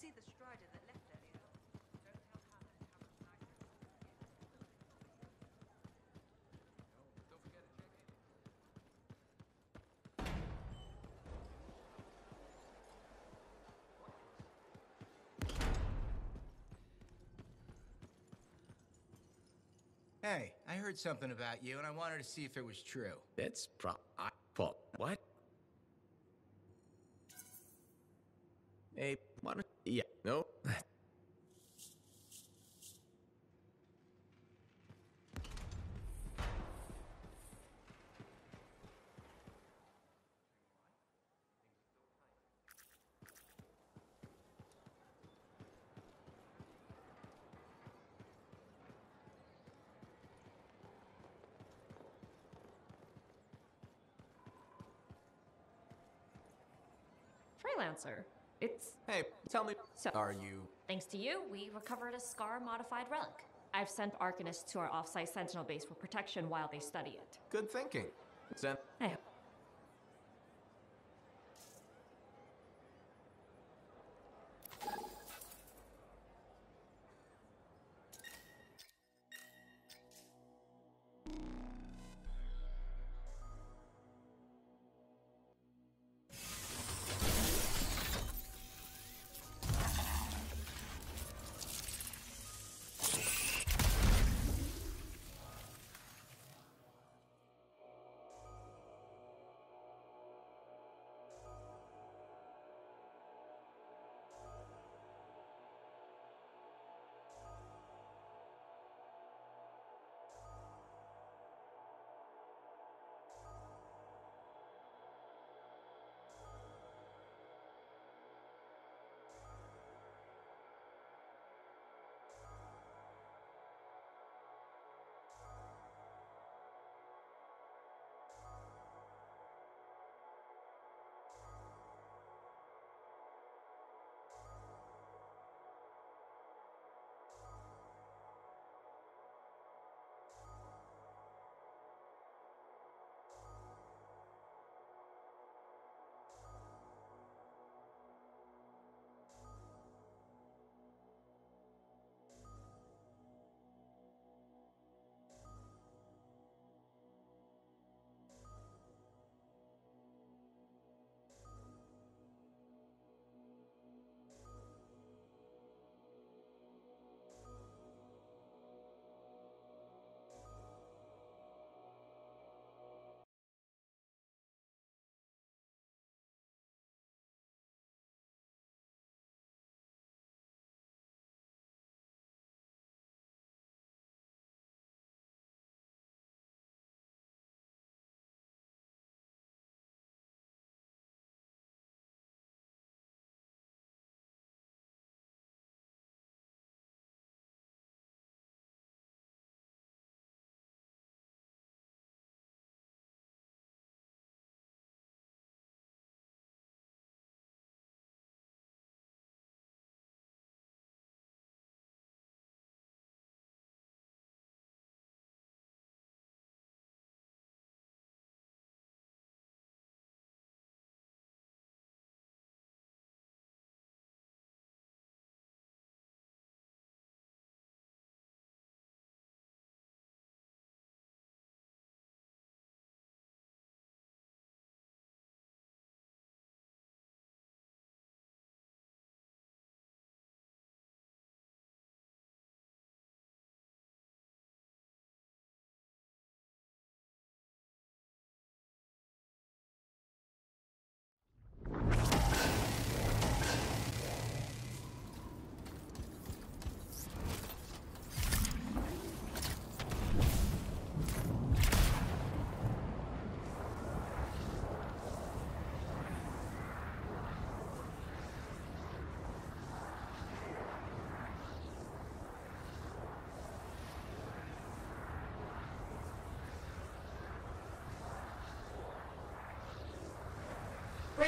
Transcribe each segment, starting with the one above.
see the strider that left earlier? Don't tell Hannah it happens nicer. Don't forget to check in. Hey, I heard something about you, and I wanted to see if it was true. It's pro. I, Paul, what? Hey, what? Yeah, no. Freelancer. It's Hey, tell me. So- Are you? thanks to you, we recovered a Scar modified relic. I've sent Arcanists to our offsite Sentinel base for protection while they study it. Good thinking. Zen. Hey,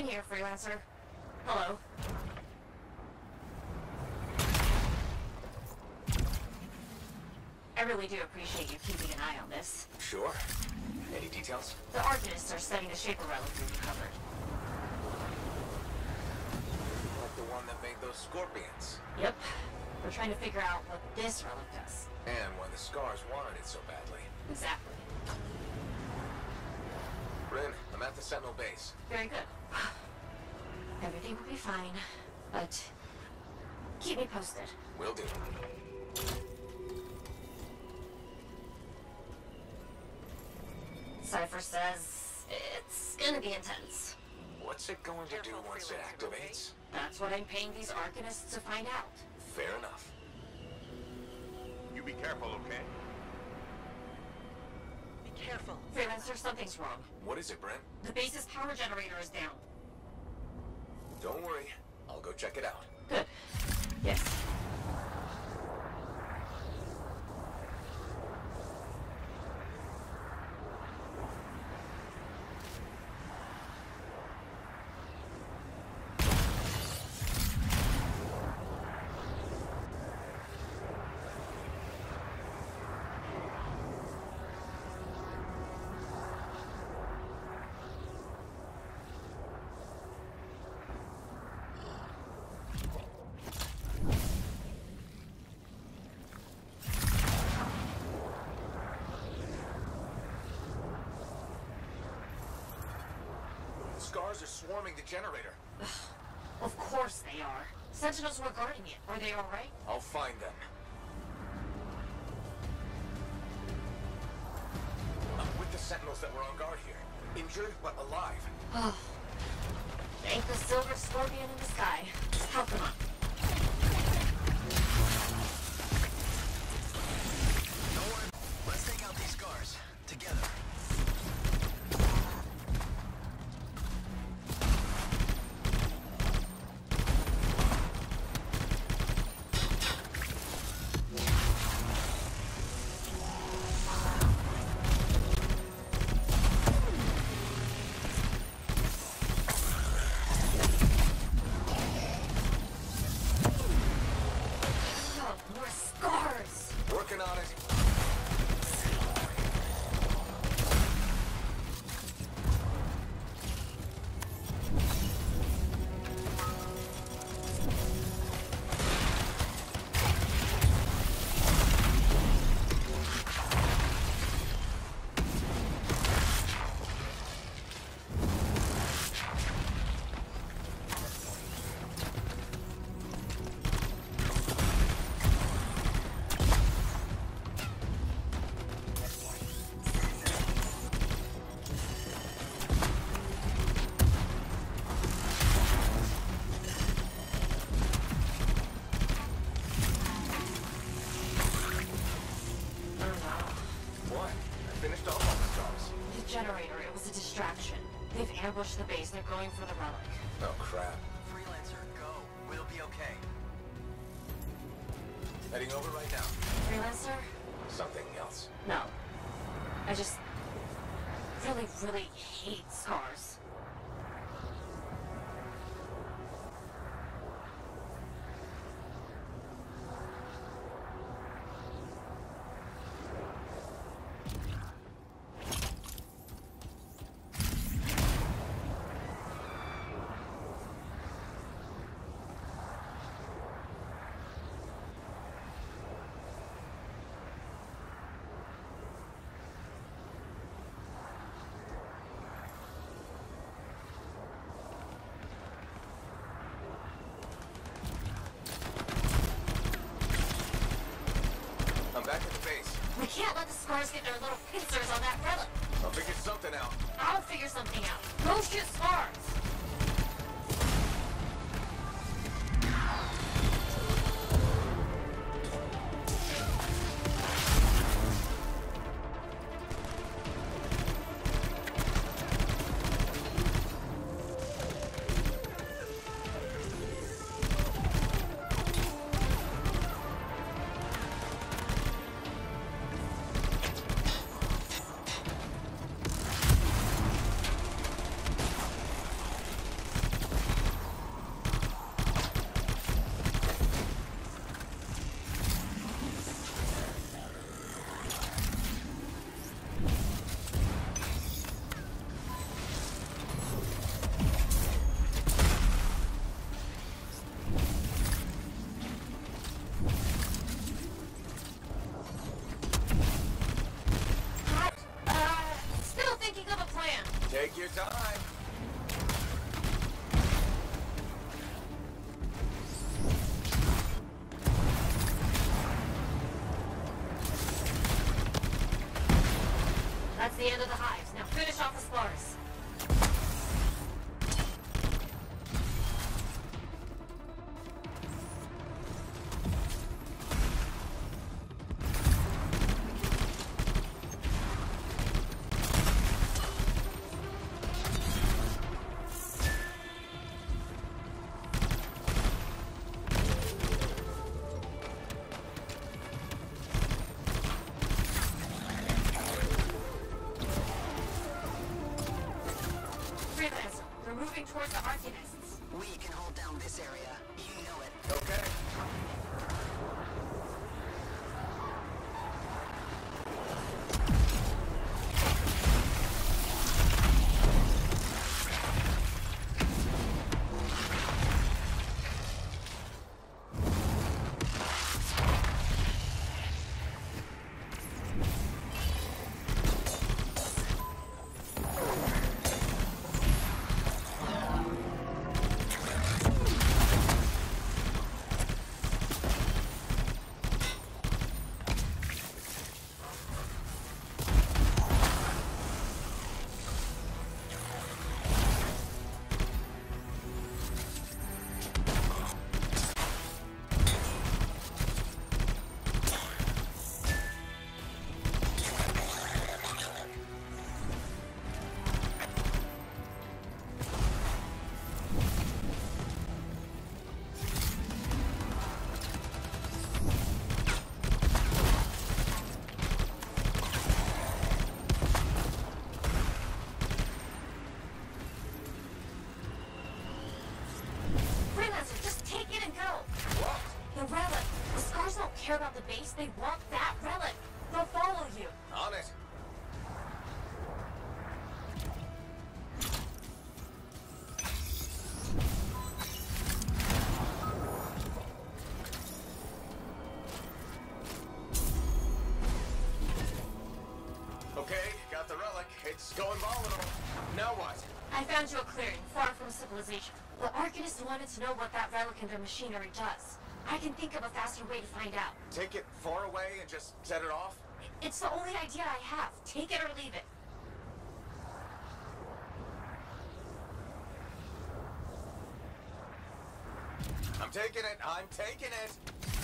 Brin here, freelancer. Hello. I really do appreciate you keeping an eye on this. Sure. Any details? The Arcanists are studying the Shaper relic we recovered. Like the one that made those scorpions. Yep. We're trying to figure out what this relic does. And why the scars wanted it so badly. Exactly. Brin, at the Sentinel base. Very good. Everything will be fine, but keep me posted. Will do. Cypher says it's gonna be intense. What's it going to do once it activates? That's what I'm paying these Arcanists to find out. Fair enough. You be careful, okay? Careful. Freelancer, something's wrong. What is it, Brin? The base's power generator is down. Don't worry. I'll go check it out. Good. Yes. The scars are swarming the generator. Of course they are. Sentinels were guarding it. Are they alright? I'll find them. I'm with the sentinels that were on guard here. Injured, but alive. Oh. Thank the silver scorpion in the sky. Help them up. They've ambushed the base. They're going for the relic. Oh, crap. Freelancer, go. We'll be okay. Heading over right now. Freelancer? Something else. No. I just really, really hate scars. I'm back at the base. We can't let the scars get their little pincers on that relic. I'll figure something out. I'll figure something out. Go shoot scars! Take your time. We're moving towards the Arcanists. We can hold down this area. You know it. Okay. They want that relic. They'll follow you. On it. Okay, got the relic. It's going volatile. Now what? I found you a clearing far from civilization. The Arcanists wanted to know what that relic and their machinery does. I can think of a faster way to find out. Take it far away and just set it off? It's the only idea I have. Take it or leave it. I'm taking it. I'm taking it.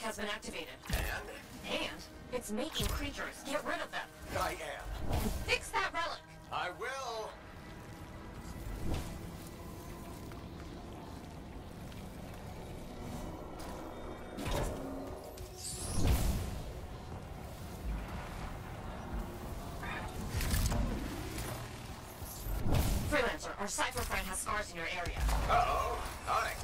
Relic has been activated. And And it's making creatures. Get rid of them. I am. Fix that relic. I will. Freelancer, our cipher friend has scars in your area. Uh-oh. On it.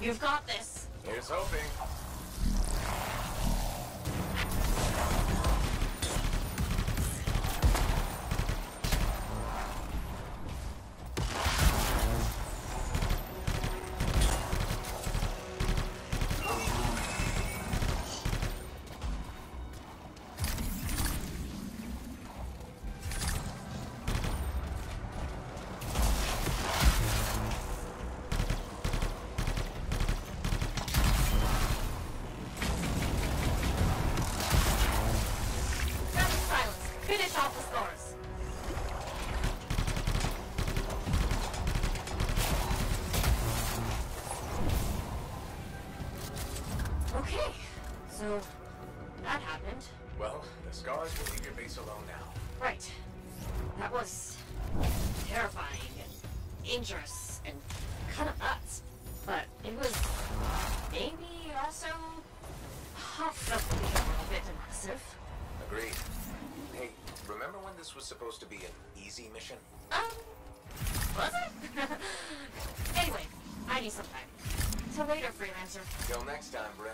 You've got this. Here's hoping. Okay, so that happened. Well, the scars will leave your base alone now. Right. That was terrifying and dangerous and kind of nuts. But it was maybe also possibly a little bit impressive. Agreed. Remember when this was supposed to be an easy mission? Um, was it? anyway, I need some time. Till later, freelancer. Till next time, Brin.